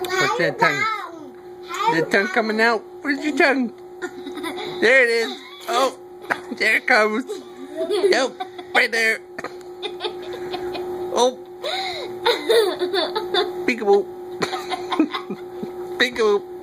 What's that tongue? The tongue coming out? Where's your tongue? There it is. Oh, there it comes. Nope. right there. Oh. Peekaboo. Peekaboo.